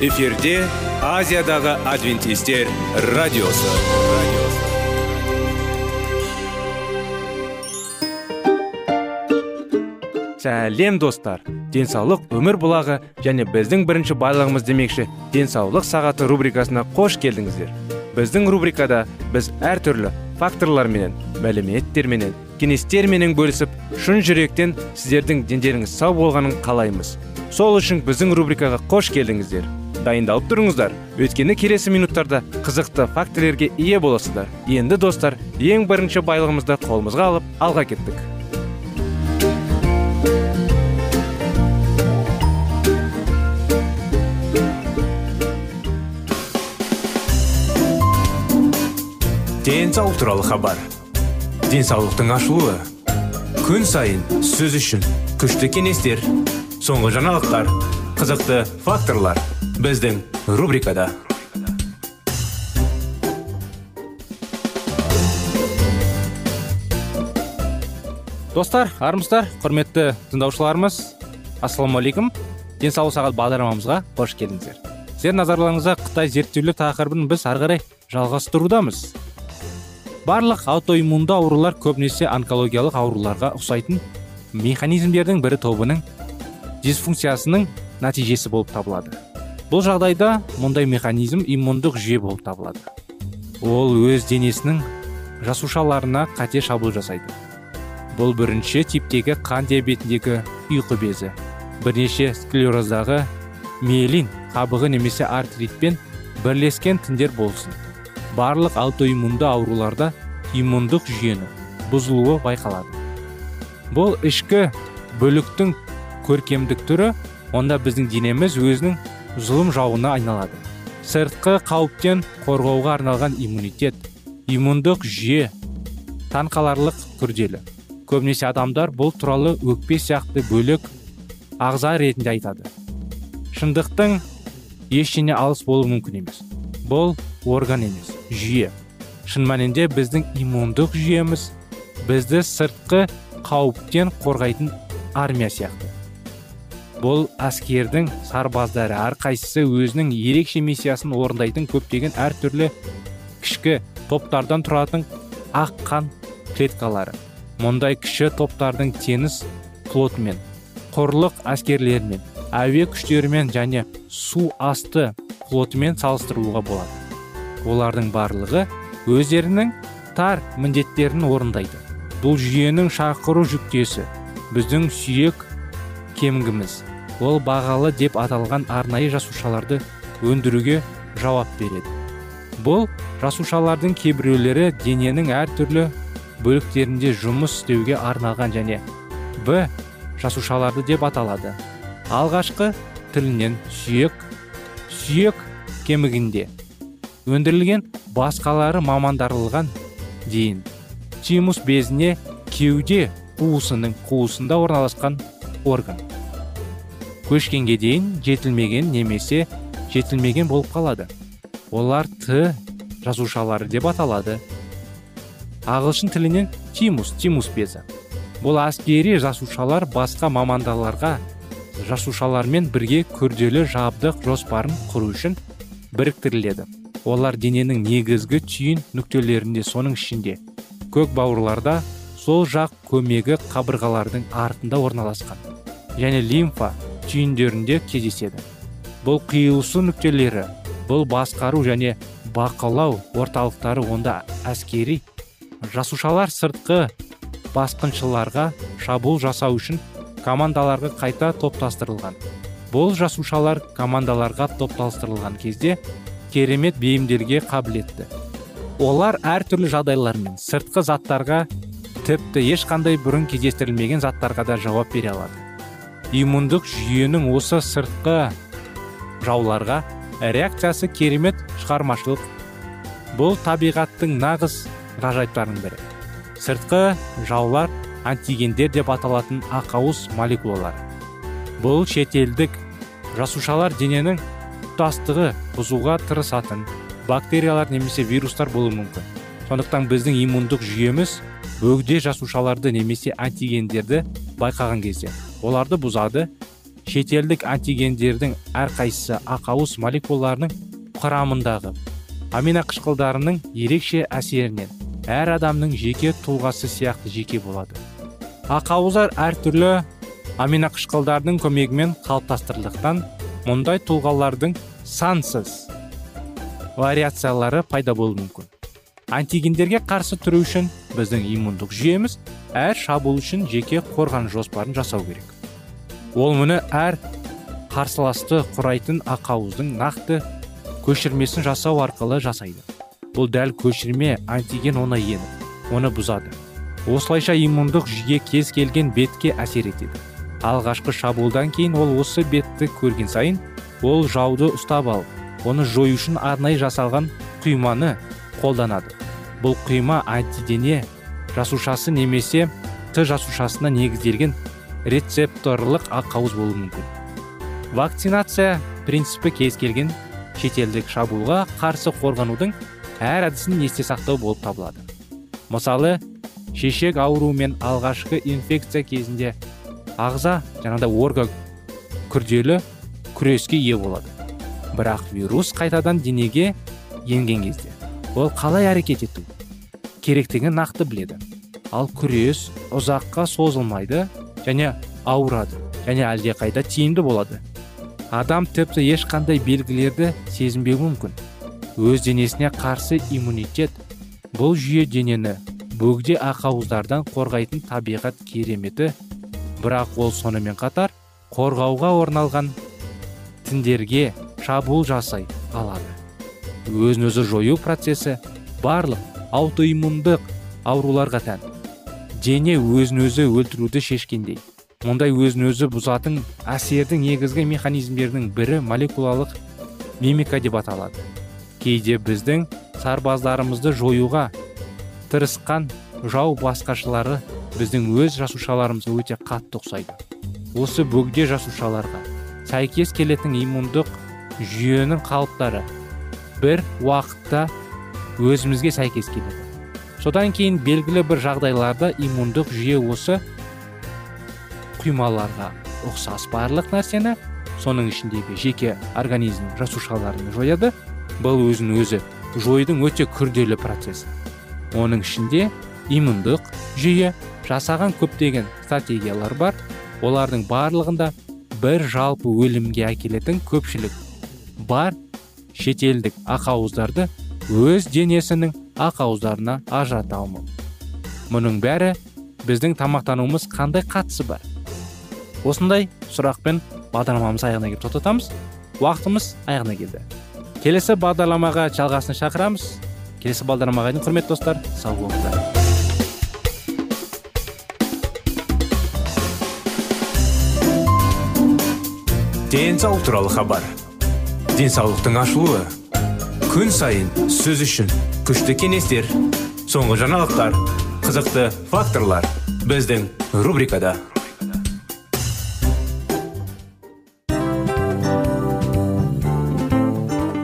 эфирде азиядағы адвентистер радиосы. Сәлем достар. Денсаулық өмір бұлағы және біздің бірінші байлығымыз демекші денсаулық сағаты рубрикасына қош келдіңіздер. Біздің рубрикада біз әртүрлі факторларменен мәліметтерменен кеңестерменен бөлісіп шын жүректен сіздердің дендеріңіз сау болғанын қалаймыз. Сол үшін біздің рубрикаға қош келдіңіздер. Дайындалып тұрыңыздар. Өйткені келесі минуттарда қызықты фактілерге ие боласыздар. Енді достар ең бірінші байлығымызды қолымызға алып алға кеттік. Денсаулық туралы хабар. Денсаулықтың ашылуы. Күн сайын сөз үшін күшті кеңестер соңғы жаңалықтар қызықты факторлар. Біздің рубрикада. Достар армысыздар құрметті тыңдаушыларымыз ассалаумағалейкум денсаулық сағат бағдарламамызға қош келдіңіздер. Сіздер назарларыңызға қытай зерттеулер тақырыбын біз ары қарай жалғастырудамыз. Барлық аутоиммунды аурулар көбінесе онкологиялық ауруларға ұқсайтын механизмдердің бірі тобының дисфункциясының нәтижесі болып табылады. Бұл жағдайда мұндай механизм иммундық жүйе болып табылады. Ол өз денесінің жасушаларына қате шабуыл жасайды. Бұл бірінші типтегі қан диабетіндегі ұйқы безі. Бірнеше склероздағы миелин қабығы немесе артритпен бірлескен тіндер болсын. Барлық аутоиммунды ауруларда иммундық жүйені бұзылуы байқалады. Бұл ішкі бөліктің көркемдік түрі онда біздің денеміз өзінің зұлым жауына айналады. Сыртқы қауіптен қорғауға арналған иммунитет иммундық жүйе таңқаларлық күрделі. Көбінесе адамдар бұл туралы өкпе сияқты бөлек ағза ретінде айтады. Шындықтың ештеңе алыс болуы мүмкін емес. Бұл орган емес жүйе. Шын мәнінде біздің иммундық жүйеміз бізді сыртқы қауіптен қорғайтын армия сияқты. Бұл әскердің сарбаздары әрқайсысы өзінің ерекше миссиясын орындайтын көптеген әртүрлі кішкі топтардан тұратын ақ қан клеткалары. Мұндай кіші топтардың теңіз флотымен құрлық әскерлерімен әуе күштерімен және су асты флотымен салыстыруға болады. Олардың барлығы өздерінің тар міндеттерін орындайды. Бұл жүйенің шақыру жүктесі біздің сүйек кемігіміз. Ол бағалы деп аталған арнайы жасушаларды өндіруге жауап береді. Бұл жасушалардың кейбіреулері дененің әртүрлі бөліктерінде жұмыс істеуге арналған және б жасушаларды деп аталады. Алғашқы тілінен сүйек сүйек кемігінде өндірілген басқалары мамандарылған дейін. Тимус безіне кеуде қуысының қуысында орналасқан орган. Көшкенге дейін жетілмеген немесе жетілмеген болып қалады. Олар т жасушалары деп аталады. Ағылшын тілінен тимус тимус безі. Бұл әскери жасушалар басқа мамандаларға жасушалармен бірге күрделі жабдық жоспарын құру үшін біріктіріледі. Олар дененің негізгі түйін нүктелерінде соның ішінде. Көк бауырларда сол жақ көмегі қабырғалардың артында орналасқан және лимфа түйіндерінде кездеседі. Бұл қиылысу нүктелері бұл басқару және бақылау орталықтары онда әскери жасушалар сыртқы басқыншыларға шабуыл жасау үшін командаларға қайта топтастырылған. Бұл жасушалар командаларға топтастырылған кезде керемет бейімделге қабілетті. Олар әртүрлі жағдайлар мен сыртқы заттарға тіпті ешқандай бұрын кездестірілмеген заттарға да жауап бере алады. Иммундық жүйенің осы сыртқы жауларға реакциясы керемет шығармашылық. Бұл табиғаттың нағыз ғажайыптарының бірі. Сыртқы жаулар антигендер деп аталатын ақауыз молекулалар. Бұл шетелдік жасушалар дененің тұтастығы бұзуға тырысатын бактериялар немесе вирустар болуы мүмкін. Сондықтан біздің иммундық жүйеміз бөгде жасушаларды немесе антигендерді байқаған кезде оларды бұзады. Шетелдік антигендердің әрқайсысы ақауыз молекулаларының құрамындағы аминақышқылдарының ерекше әсерінен әр адамның жеке тұлғасы сияқты жеке болады. Ақауыздар әртүрлі аминақышқылдардың көмегімен қалыптастырылдықтан мұндай тұлғалардың сансыз вариациялары пайда болуы мүмкін. Антигендерге қарсы тұру үшін біздің иммундық жүйеміз әр шабуыл үшін жеке қорған жоспарын жасау керек. Ол мұны әр қарсыласты құрайтын ақауыздың нақты көшірмесін жасау арқылы жасайды. Бұл дәл көшірме антиген оны еніп оны бұзады. Осылайша иммундық жүйе кез келген бетке әсер етеді. Алғашқы шабуылдан кейін ол осы бетті көрген сайын ол жауды ұстап алып оны жою үшін арнайы жасалған құйманы қолданады. Бұл құйма антидене жасушасы немесе т жасушасына негізделген рецепторлық ақауыз болуы мүмкін. Вакцинация принципі кез келген шетелдік шабуылға қарсы қорғанудың әр әдісін есте сақтау болып табылады. Мысалы шешек ауруымен алғашқы инфекция кезінде ағза жаңағыдай орга күрделі күреске ие болады. Бірақ вирус қайтадан денеге енген кезде ол қалай әрекет ету? Керектігін нақты біледі. Ал күрес ұзаққа созылмайды және ауырады және әлдеқайда тиімді болады. Адам тіпті ешқандай белгілерді сезінбеуі мүмкін. Өз денесіне қарсы иммунитет бұл жүйе денені бөгде ақауыздардан қорғайтын табиғат кереметі бірақ ол сонымен қатар қорғауға орналған тіндерге шабуыл жасай алады. Өзін өзі жою процесі барлық аутоиммундық ауруларға тән. Дене өзін өзі өлтіруді шешкендей. Мұндай өзін өзі бұзатын әсердің негізгі механизмдерінің бірі молекулалық мимика деп аталады. Кейде біздің сарбаздарымызды жоюға тырысқан жау басқашылары біздің өз жасушаларымызға өте қатты ұқсайды. Осы бөгде жасушаларға сәйкес келетін иммундық жүйенің қалыптары бір уақытта өзімізге сәйкес келеді. Содан кейін белгілі бір жағдайларда иммундық жүйе осы құймаларға ұқсас барлық нәрсені соның ішіндегі жеке организм жасушаларын жояды. Бұл өзін өзі жойдың өте күрделі процесі. Оның ішінде иммундық жүйе жасаған көптеген стратегиялар бар. Олардың барлығында бір жалпы өлімге әкелетін көпшілік бар. Шетелдік ақауыздарды өз денесінің ақауыздарына ажырата алмау. Мұның бәрі біздің тамақтануымыз қандай қатысы бар? Осындай сұрақпен бағдарламамыз аяғына келіп тоқтатамыз. Уақытымыз аяғына келді. Келесі бағдарламаға жалғасын шақырамыз. Келесі бағдарламаға дейін құрметті достар сау болыңыздар. Денсаулық туралы хабар. Денсаулықтың ашылуы. Күн сайын сөз үшін күшті кеңестер соңғы жаңалықтар қызықты факторлар біздің рубрикада.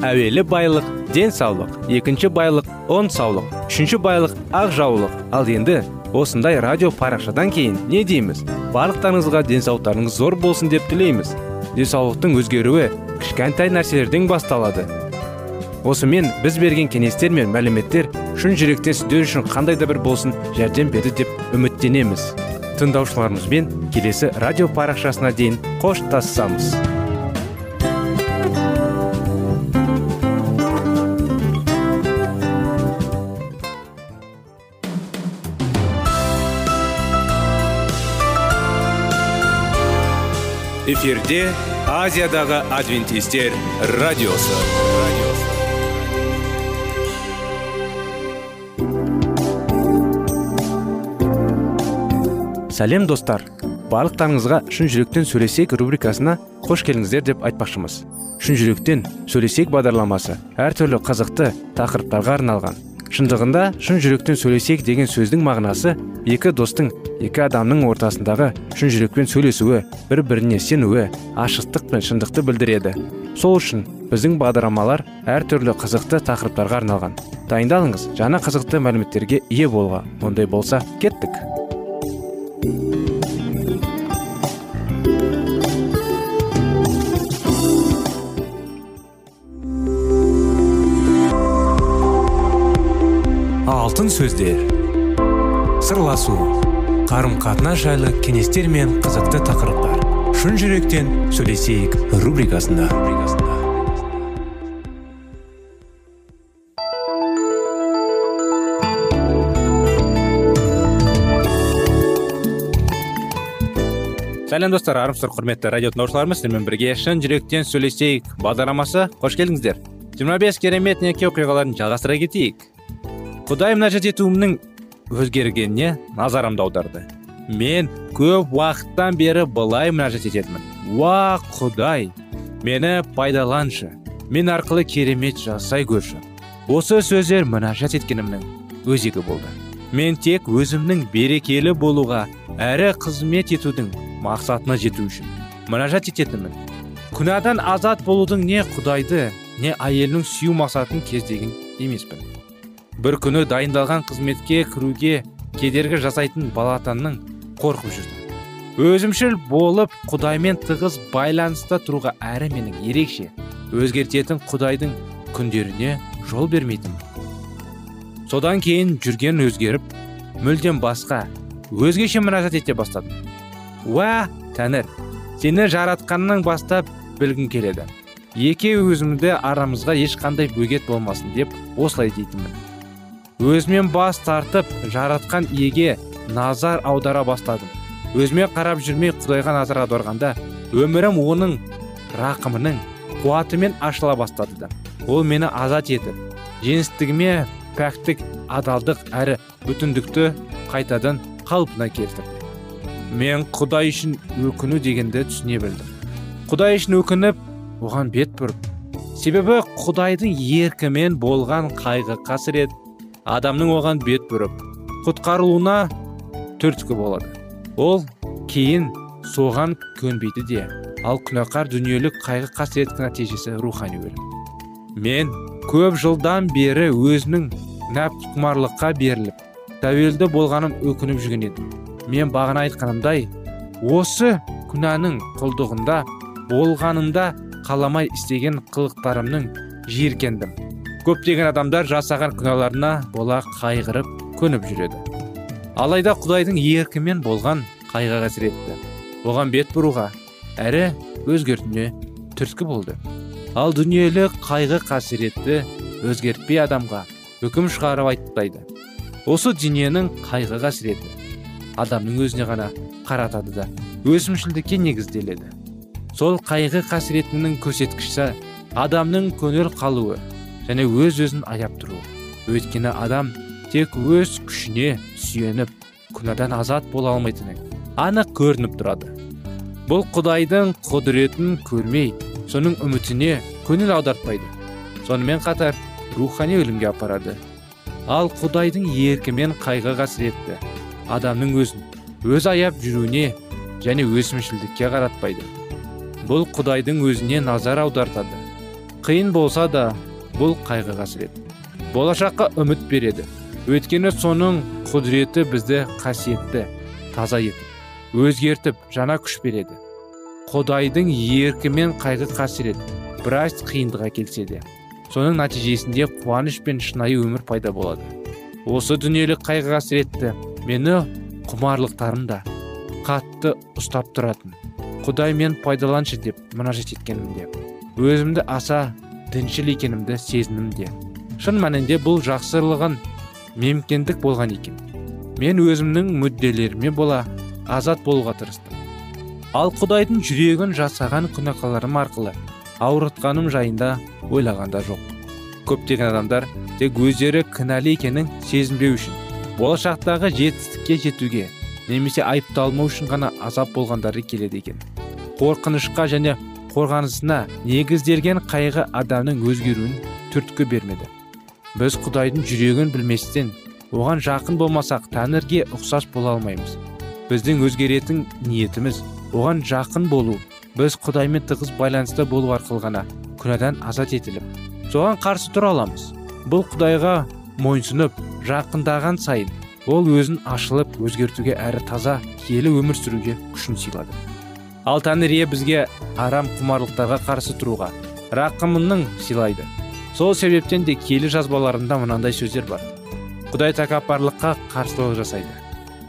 Әуелі байлық денсаулық екінші байлық он саулық үшінші байлық ақ жаулық. Ал енді осындай радио парақшадан кейін не дейміз? Барлықтарыңызға денсаулықтарыңыз зор болсын деп тілейміз. Денсаулықтың өзгеруі кішкентай нәрселерден басталады. Осымен біз берген кеңестер мен мәліметтер шын жүректен сіздер үшін қандай да бір болсын жәрдем берді деп үміттенеміз. Тыңдаушыларымызбен келесі радио парақшасына дейін қоштассамыз эфирде азиядағы адвентистер радиосы. Сәлем достар. Барлықтарыңызға шын жүректен сөйлесейік рубрикасына қош келдіңіздер деп айтпақшымыз. Шын жүректен сөйлесейік бағдарламасы әртүрлі қызықты тақырыптарға арналған. Шындығында шын жүректен сөйлесейік деген сөздің мағынасы екі достың екі адамның ортасындағы шын жүрекпен сөйлесуі бір біріне сенуі ашықтық пен шындықты білдіреді. Сол үшін біздің бағдарламалар әртүрлі қызықты тақырыптарға арналған. Дайындалыңыз жаңа қызықты мәліметтерге ие болға ондай болса кеттік. Алтын сөздер. Сырласу қарым қатынас жайлы кеңестер мен қызықты тақырыптар. Шын жүректен сөйлесейік рубрикасында. Сәлем достар армысыздар құрметті радио тыңдаушыларымыз. Сіздермен бірге шын жүректен сөйлесейік бағдарламасы. Қош келдіңіздер. 25 керемет неке оқиғаларын жалғастыра кетейік. Құдай мінәжат етуімнің өзгергеніне назарымды аударды. Мен көп уақыттан бері былай мінәжат ететінмін. Уа құдай! Мені пайдаланшы. Мен арқылы керемет жасай көрші. Осы сөздер мінәжат еткенімнің өзегі болды. Мен тек өзімнің берекелі болуға әрі қызмет етудің мақсатына жету үшін мінәжат ететінмін. Күнәдан азат болудың не құдайды не әйелінің сүю мақсатын кездеген емеспін. Бір күні дайындалған қызметке кіруге кедергі жасайтын балатанның қорқып жүрдім өзімшіл болып құдаймен тығыз байланыста тұруға әрі менің ерекше өзгертетін құдайдың күндеріне жол бермейтін. Содан кейін жүрген өзгеріп мүлдем басқа өзгеше мінәжат ете бастадым. Уә тәңір сені жаратқаннан бастап білгім келеді. Еке өзімді арамызға ешқандай бөгет болмасын деп осылай дейтінмін. Өзімен бас тартып жаратқан иеге назар аудара бастадым. Өзіме қарап жүрмей құдайға назар аударғанда өмірім оның рақымының қуатымен ашыла бастады да. Ол мені азат етіп жеңістігіме пәктік адалдық әрі бүтіндікті қайтадан қалпына келтірді. Мен құдай үшін өкіну дегенді түсіне білдім. Құдай үшін өкініп оған бет бұрып себебі құдайдың еркімен болған қайғы қасірет адамның оған бет бұрып құтқарылуына түрткі болады. Ол кейін соған көнбейді де ал күнәқар дүниелік қайғы қасіреттің нәтижесі рухани өлім. Мен көп жылдан бері өзінің нәпсіқұмарлыққа беріліп тәуелді болғаным өкініп жүрген едім. Мен бағана айтқанымдай осы күнәнің құлдығында болғанымда қаламай істеген қылықтарымның жиіркендім. Көптеген адамдар жасаған күнәларына бола қайғырып көніп жүреді. Алайда құдайдың еркімен болған қайғы қасіретті. Оған бет бұруға әрі өзгертуіне түрткі болды. Ал дүниелік қайғы қасіретті өзгертпей адамға үкім шығарып айтпайды. Осы дүниенің қайғы қасіреті адамның өзіне ғана қаратады да өсімшілдікке негізделеді. Сол қайғы қасіретінің көрсеткіші адамның көңіл қалуы және өз өзін аяп тұруы өйткені адам тек өз күшіне сүйеніп күнәдан азат бола алмайтыны анық көрініп тұрады. Бұл құдайдың құдіретін көрмей соның үмітіне көңіл аудартпайды. Сонымен қатар рухани өлімге апарады. Ал құдайдың еркімен қайғы қасіретті адамның өзін өз аяп жүруіне және өсімшілдікке қаратпайды. Бұл құдайдың өзіне назар аудартады. Қиын болса да бұл қайғы қасірет болашаққа үміт береді. Өйткені соның құдіреті бізді қасиетті таза етіп өзгертіп жаңа күш береді. Құдайдың еркімен қайғы қасірет біраз қиындық әкелсе де соның нәтижесінде қуаныш пен шынайы өмір пайда болады. Осы дүниелік қайғы қасіретті мені құмарлықтарымда қатты ұстап тұратын. Құдай мен пайдаланшы деп мұнажат еткенімде өзімді аса діншіл екенімді сезінімде шын мәнінде бұл жақсылығын мемкендік болған екен. Мен өзімнің мүдделеріме бола азат болуға тырыстым. Ал құдайдың жүрегін жасаған күнәқаларым арқылы ауыртқаным жайында ойлағанда жоқ. Көптеген адамдар тек өздері кінәлі екенін сезінбеу үшін болашақтағы жетістікке жетуге немесе айыпталмау үшін ғана азап болғандары келеді екен. Қорқынышқа және қорғанысына негізделген қайғы адамның өзгеруін түрткі бермеді. Біз құдайдың жүрегін білместен оған жақын болмасақ тәңірге ұқсас бола алмаймыз. Біздің өзгеретін ниетіміз оған жақын болу біз құдаймен тығыз байланыста болу арқылы ғана күнәдан азат етіліп соған қарсы тұра аламыз. Бұл құдайға мойынсұнып жақындаған сайын ол өзін ашылып өзгертуге әрі таза киелі өмір сүруге күшін сыйлады. Ал тәңір бізге арам құмарлықтарға қарсы тұруға рақымының сыйлайды. Сол себептен де киелі жазбаларында мынандай сөздер бар. Құдай тәкаппарлыққа қарсылық жасайды.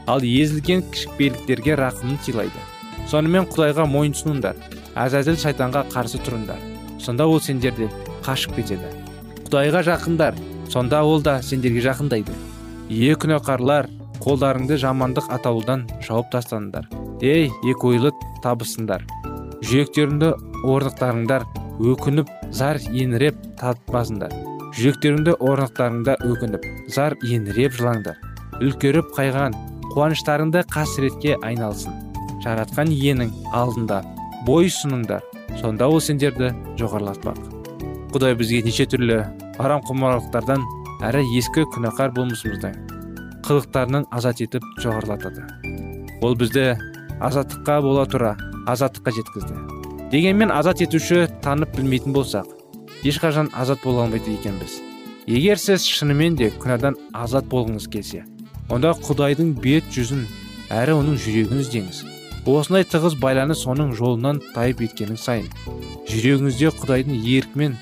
Ал езілген кішіпейілдерге рақымын сыйлайды. Сонымен құдайға мойынсұныңдар әзәзіл шайтанға қарсы тұрыңдар. Сонда ол сендерден қашып кетеді. Құдайға жақындар сонда ол да сендерге жақындайды. Ие күнәқарлар қолдарыңды жамандық атаулыдан жауып тастаңдар ей екі ойлы табысыңдар. Жүректеріңді орнықтарыңдар өкініп зар еңіреп татпасыңдар. Жүректеріңді орнықтарыңда өкініп зар еңіреп жылаңдар. Үлкеріп қайған қуаныштарыңды қасіретке айналсын. Жаратқан иенің алдында бой сұныңдар сонда ол сендерді жоғарылатпақ. Құдай бізге неше түрлі арам құмарлықтардан әрі ескі күнәқар болмысымыздан қылықтарынан азат етіп жоғарылатады. Ол бізді азаттыққа бола тұра азаттыққа жеткізді. Дегенмен азат етуші танып білмейтін болсақ ешқашан азат бола алмайды екенбіз. Егер сіз шынымен де күнәдан азат болғыңыз келсе онда құдайдың бет жүзін әрі оның жүрегін іздеңіз осындай тығыз байланыс оның жолынан тайып еткенің сайын жүрегіңізде құдайдың еркімен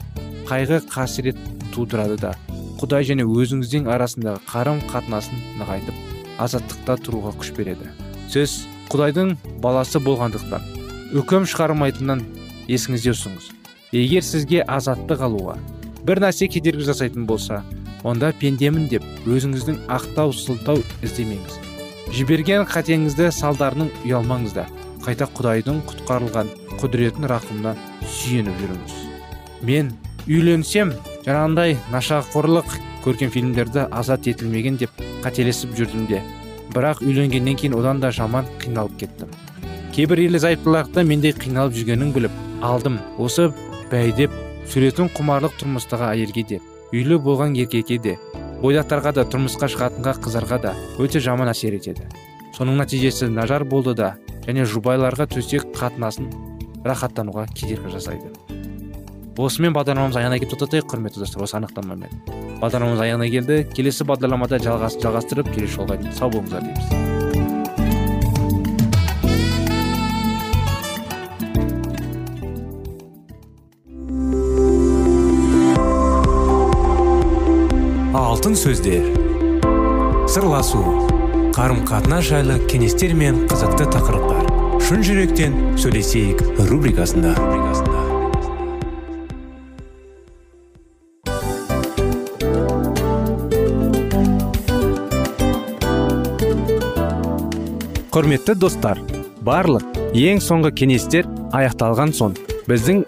қайғы қасірет тудырады да құдай және өзіңіздің арасындағы қарым қатынасын нығайтып азаттықта тұруға күш береді. Сіз құдайдың баласы болғандықтан үкім шығармайтынын есіңізде ұстыңыз егер сізге азаттық алуға бір нәрсе кедергі жасайтын болса онда пендемін деп өзіңіздің ақтау сылтау іздемеңіз. Жіберген қатеңізді салдарының ұялмаңыз қайта құдайдың құтқарылған құдіретін рақымына сүйеніп жүріңіз. Мен үйленсем жаңағындай нашақорлық көрген фильмдерді азат етілмеген деп қателесіп жүрдім де. Бірақ үйленгеннен кейін одан да жаман қиналып кеттім. Кейбір ерлі зайыптыларды мендей қиналып жүргенін біліп алдым. Осы бәйдеп суретін құмарлық тұрмыстағы әйелге де үйлі болған еркекке де бойдақтарға да тұрмысқа шығатынға қыздарға да өте жаман әсер етеді. Соның нәтижесі нажар болды да және жұбайларға төсек қатынасын рахаттануға кедергі жасайды. Осымен бағдарламамыз аяғына келіп тоқтатайық құрметті достар осы анықтамамен. Бағдарламамыз аяғына келді. Келесі бағдарламада жалғас, жалғастырып келесі жолға дейін сау болыңыздар дейміз. Алтын сөздер. Сырласу. Қарым қатынас жайлы кеңестер мен қызықты тақырыптар. Шын жүректен сөйлесейік рубрикасында. Құрметті достар барлық ең соңғы кеңестер аяқталған соң біздің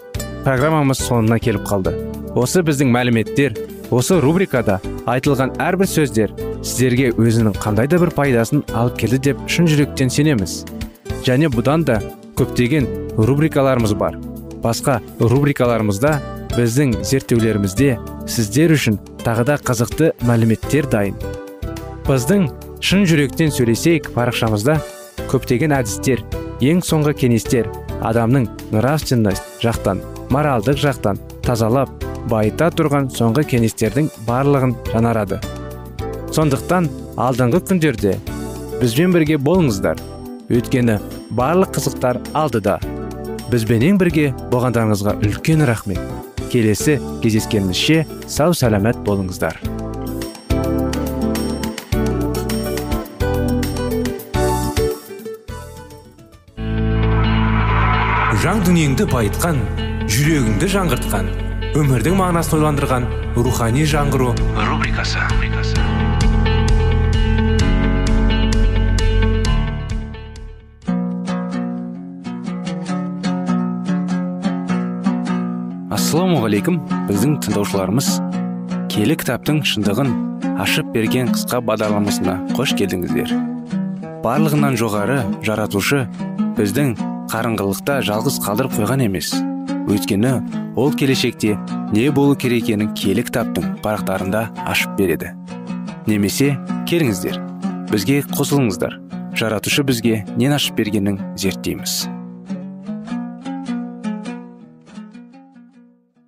программамыз соңына келіп қалды. Осы біздің мәліметтер осы рубрикада айтылған әрбір сөздер сіздерге өзінің қандай да бір пайдасын алып келді деп шын жүректен сенеміз. Және бұдан да көптеген рубрикаларымыз бар. Басқа рубрикаларымызда біздің зерттеулерімізде сіздер үшін тағы да қызықты мәліметтер дайын. Біздің шын жүректен сөйлесейік парақшамызда көптеген әдістер ең соңғы кеңестер адамның нравственность жақтан моральдық жақтан тазалап байыта тұрған соңғы кеңестердің барлығын жанарады. сондықтан алдыңғы күндерде бізбен бірге болыңыздар. Өйткені барлық қызықтар алдыда. Бізбенен бірге болғандарыңызға үлкен рахмет. Келесі кездескенімізше сау сәлемет болыңыздар. Дүниеңді байытқан жүрегіңді жаңғыртқан өмірдің мағынасын ойландырған рухани жаңғыру рубрикасы. Ассалаумағалейкум біздің тыңдаушыларымыз. Келі кітаптың шындығын ашып берген қысқа бағдарламасына қош келдіңіздер. Барлығынан жоғары жаратушы біздің қарыңғылықта жалғыз қалдырып қойған емес. Өйткені ол келешекте не болу керек екенін киелі кітаптың парақтарында ашып береді. Немесе келіңіздер бізге қосылыңыздар. Жаратушы бізге нен ашып бергенін зерттейміз.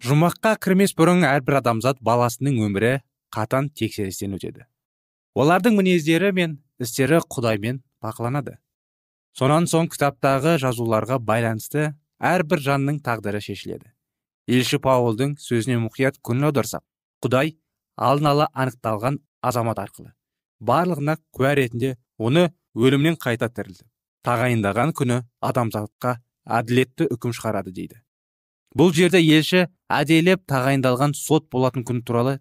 Жұмаққа кірмес бұрын әрбір адамзат баласының өмірі қатан тексерістен өтеді. Олардың мінездері мен істері құдаймен бақыланады. Сонан соң кітаптағы жазуларға байланысты әрбір жанның тағдыры шешіледі. Елші паулдың сөзіне мұқият көңіл аударсақ құдай алдын ала анықталған азамат арқылы барлығына куә ретінде оны өлімнен қайта тірілді. Тағайындаған күні адамзатқа әділетті үкім шығарады дейді. Бұл жерде елші әделеп тағайындалған сот болатын күн туралы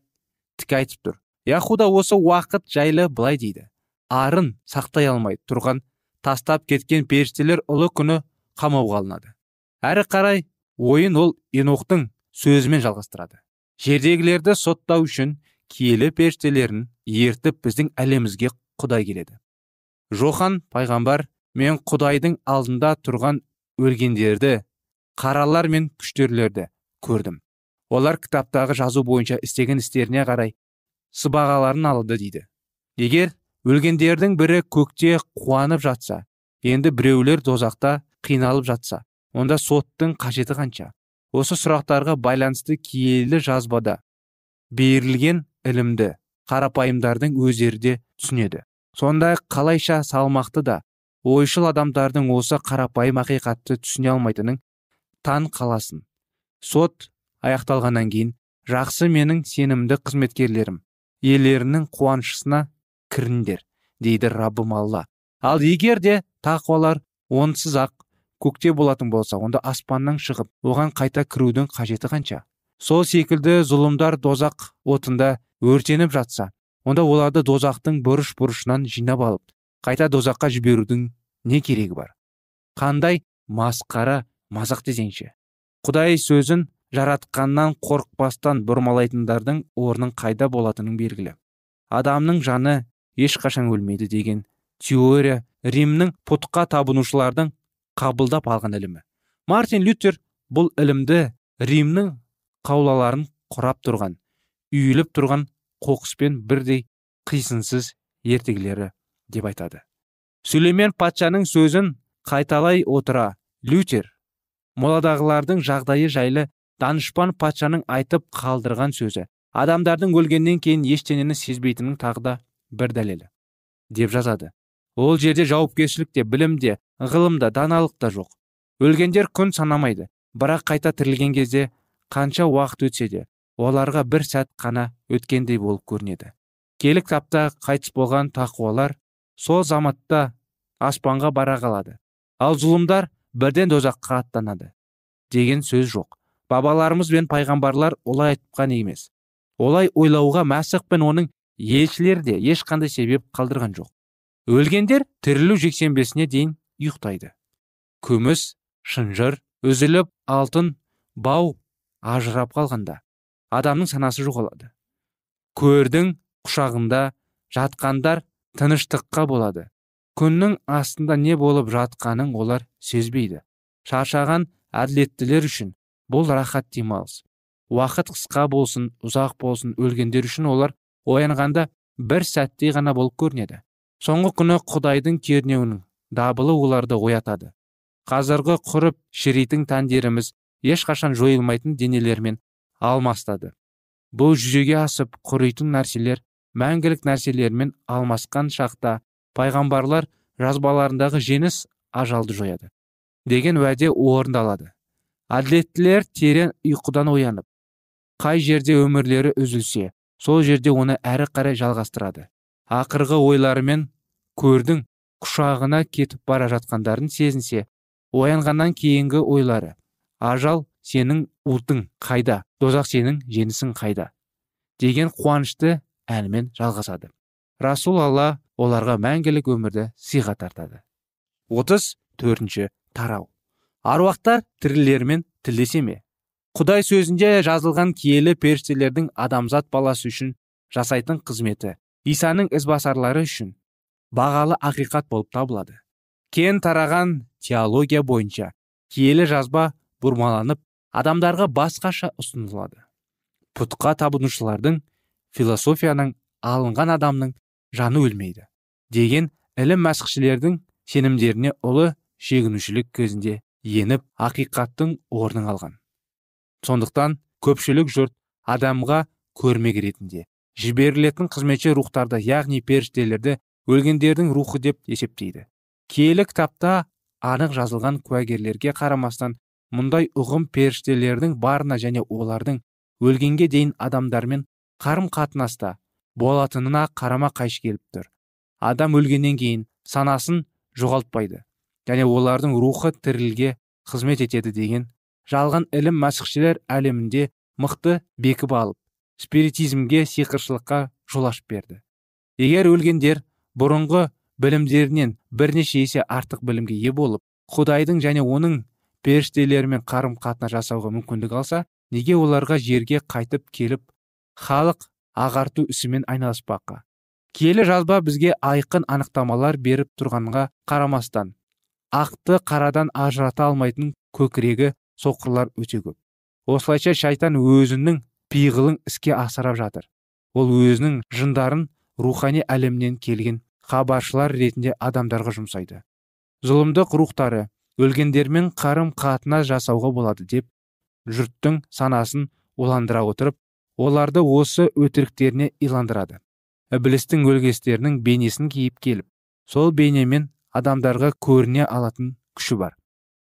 тіке айтып тұр. Яхуда осы уақыт жайлы былай дейді. Арын сақтай алмай тұрған тастап кеткен періштелер ұлы күні қамауға алынады. Әрі қарай ойын ол енохтың сөзімен жалғастырады. Жердегілерді соттау үшін киелі періштелерін ертіп біздің әлемізге құдай келеді. Жохан пайғамбар мен құдайдың алдында тұрған өлгендерді қаралар мен күштерлерді көрдім. Олар кітаптағы жазу бойынша істеген істеріне қарай сыбағаларын алды дейді. Егер өлгендердің бірі көкте қуанып жатса енді біреулер дозақта қиналып жатса онда соттың қажеті қанша? Осы сұрақтарға байланысты киелі жазбада берілген ілімді қарапайымдардың өздері де түсінеді. Сондай қалайша салмақты да ойшыл адамдардың осы қарапайым ақиқатты түсіне алмайтынын таң қаласын. Сот аяқталғаннан кейін жақсы менің сенімді қызметкерлерім иелерінің қуанышына кіріңдер дейді раббым алла. Ал егер де тақуалар онсыз ақ көкте болатын болса онда аспаннан шығып оған қайта кірудің қажеті қанша? Сол секілді зұлымдар дозақ отында өртеніп жатса онда оларды дозақтың бұрыш бұрышынан жинап алып қайта дозаққа жіберудің не керегі бар? Қандай масқара мазақ десеңші? Құдай сөзін жаратқаннан қорықпастан бұрмалайтындардың орнын қайда болатының белгілі. Адамның жаны ешқашан өлмейді деген теория римнің пұтқа табынушылардың қабылдап алған ілімі. Мартин лютер бұл ілімді римнің қаулаларын құрап тұрған үйіліп тұрған қоқыспен бірдей қисынсыз ертегілері деп айтады. Сүлеймен патшаның сөзін қайталай отыра лютер моладағылардың жағдайы жайлы данышпан патшаның айтып қалдырған сөзі. Адамдардың өлгеннен кейін ештеңені сезбейтінін тағы да бір дәлелі деп жазады. Ол жерде жауапкершілік те білім де ғылым да даналық та жоқ. Өлгендер күн санамайды бірақ қайта тірілген кезде қанша уақыт өтсе де оларға бір сәт қана өткендей болып көрінеді. Келік тапта қайтыс болған тақуалар сол заматта аспанға бара қалады. Ал зұлымдар бірден дозаққа аттанады деген сөз жоқ. Бабаларымыз бен пайғамбарлар олай айтқан емес. Олай ойлауға мәсіх пен оның елшілері де ешқандай себеп қалдырған жоқ. Өлгендер тірілу жексенбесіне дейін ұйықтайды. Күміс шынжыр үзіліп алтын бау ажырап қалғанда адамның санасы жоғалады. Көрдің құшағында жатқандар тыныштыққа болады. Күннің астында не болып жатқанын олар сезбейді. Шаршаған әділеттілер үшін бұл рахат демалыс. Уақыт қысқа болсын ұзақ болсын өлгендер үшін олар оянғанда бір сәттей ғана болып көрінеді. Соңғы күні құдайдың кернеуінің дабылы оларды оятады. Қазіргі құрып шіритін тәндеріміз ешқашан жойылмайтын денелермен алмастады. Бұл жүзеге асып құритын нәрселер мәңгілік нәрселермен алмасқан шақта пайғамбарлар жазбаларындағы жеңіс ажалды жояды. Деген уәде орындалады. Әділеттілер терең ұйқыдан оянып қай жерде өмірлері үзілсе сол жерде оны әрі қарай жалғастырады. Ақырғы ойларымен көрдің құшағына кетіп бара жатқандарын сезінсе оянғаннан кейінгі ойлары ажал сенің ұлтың қайда? Дозақ сенің жеңісің қайда? деген қуанышты әнмен жалғасады. Расул алла оларға мәңгілік өмірді сыйға тартады. отыз төртінші тарау. Аруақтар тірілермен тілдесе ме? Құдай сөзінде жазылған киелі періштелердің адамзат баласы үшін жасайтын қызметі исаның ізбасарлары үшін бағалы ақиқат болып табылады. Кен тараған теология бойынша киелі жазба бұрмаланып адамдарға басқаша ұсынылады. Пұтқа табынушылардың философияның алынған адамның жаны өлмейді деген ілім мәсіхшілердің сенімдеріне ұлы шегінушілік көзінде еніп ақиқаттың орнын алған. Сондықтан көпшілік жұрт адамға көрмек ретінде жіберілетін қызметші рухтарды яғни періштелерді өлгендердің рухы деп есептейді. Киелі кітапта анық жазылған куәгерлерге қарамастан мұндай ұғым періштелердің барына және олардың өлгенге дейін адамдармен қарым қатынаста болатынына қарама қайшы келіп тұр. Адам өлгеннен кейін санасын жоғалтпайды және олардың рухы тірілге қызмет етеді деген жалған ілім мәсіхшілер әлемінде мықты бекіп алып спиритизмге сиқыршылыққа жол ашып берді. Егер өлгендер бұрынғы білімдерінен бірнеше есе артық білімге ие болып құдайдың және оның періштелерімен қарым қатынас жасауға мүмкіндік алса неге оларға жерге қайтып келіп халық ағарту ісімен айналыспаққа? Келі жазба бізге айқын анықтамалар беріп тұрғанға қарамастан ақты қарадан ажырата алмайтын көкірегі соқырлар өте көп. Осылайша шайтан өзінің пиғылын іске асырап жатыр. Ол өзінің жындарын рухани әлемнен келген хабаршылар ретінде адамдарға жұмсайды. Зұлымдық рухтары өлгендермен қарым қатынас жасауға болады деп жұрттың санасын уландыра отырып оларды осы өтіріктеріне иландырады. Ібілістің өлгестерінің бейнесін киіп келіп сол бейнемен адамдарға көріне алатын күші бар.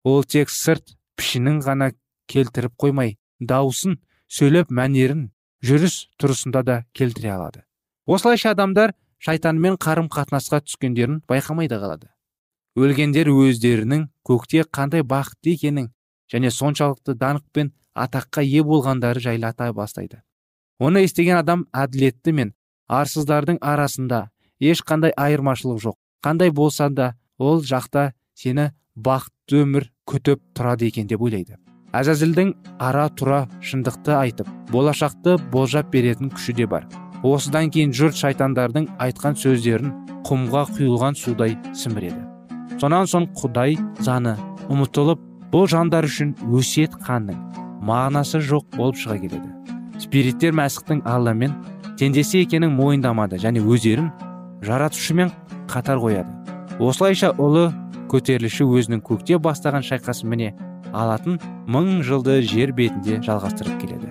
Ол тек сырт пішінін ғана келтіріп қоймай даусын сөйлеп мәнерін жүріс тұрысында да келтіре алады. Осылайша адамдар шайтанмен қарым қатынасқа түскендерін байқамай да қалады. Өлгендер өздерінің көкте қандай бақытты екенін және соншалықты даңқ пен атаққа ие болғандары жайлы ата бастайды. Оны естіген адам әділетті мен арсыздардың арасында ешқандай айырмашылық жоқ. Қандай болса да ол жақта сені бақытты өмір күтіп тұрады екен деп ойлайды. Әзәзілдің ара тұра шындықты айтып болашақты болжап беретін күші де бар. Осыдан кейін жұрт шайтандардың айтқан сөздерін құмға құйылған судай сіміреді. Сонан соң құдай заны ұмытылып бұл жандар үшін өсиет қанның мағынасы жоқ болып шыға келеді. Спириттер мәсіхтің алламен теңдесі екенін мойындамады және өздерін жаратушымен қатар қояды. Осылайша ұлы көтеріліші өзінің көкте бастаған шайқасын міне алатын мың жылды жер бетінде жалғастырып келеді.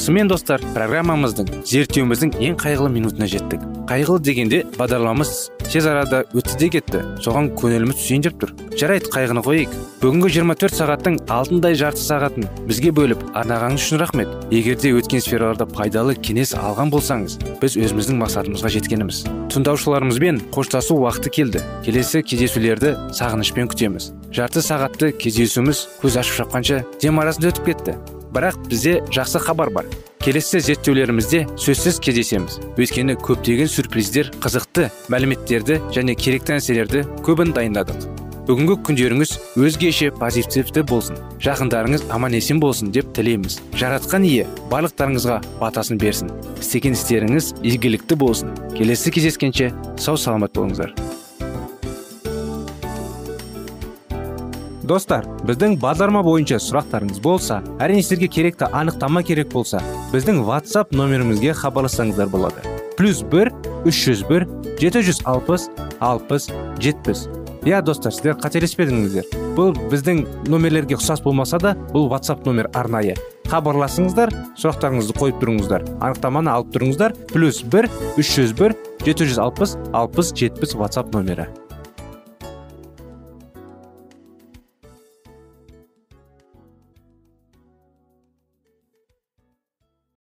Осымен достар программамыздың зерттеуіміздің ең қайғылы минутына жеттік. Қайғылы дегенде бағдарламамыз тез арада өтті де кетті. Соған көңіліміз түсейін деп тұр. Жарайды қайғыны қояйық. Бүгінгі 24 сағаттың алтындай жарты сағатын бізге бөліп арнағаныңыз үшін рахмет. Егер де өткен сфераларда пайдалы кеңес алған болсаңыз біз өзіміздің мақсатымызға жеткеніміз. Тыңдаушыларымызбен қоштасу уақыты келді. Келесі кездесулерді сағынышпен күтеміз. Жарты сағатты кездесуіміз көз ашып шапқанша дем арасында өтіп кетті. Бірақ бізде жақсы хабар бар. Келесі зерттеулерімізде сөзсіз кездесеміз. Өйткені көптеген сюрприздер қызықты мәліметтерді және керекті нәрселерді көбін дайындадық. Бүгінгі күндеріңіз өзгеше позитивті болсын. Жақындарыңыз аман есен болсын деп тілейміз. Жаратқан ие барлықтарыңызға батасын берсін. Істеген істеріңіз игілікті болсын. Келесі кездескенше сау саламат болыңыздар. Достар біздің бағдарлама бойынша сұрақтарыңыз болса әрине сіздерге керекті анықтама керек болса біздің whatsapp нөмірімізге хабарлассаңыздар болады. Плюс бір үш жүз бір жеті жүз алпыс алпыс жетпіс. Иә достар сіздер қателеспедіңіздер. Бұл біздің номерлерге ұқсас болмаса да бұл whatsapp номер арнайы. Хабарласыңыздар сұрақтарыңызды қойып тұрыңыздар. Анықтаманы алып тұрыңыздар. Плюс бір үш жүз бір жеті жүз алпыс алпыс жетпіс whatsapp номері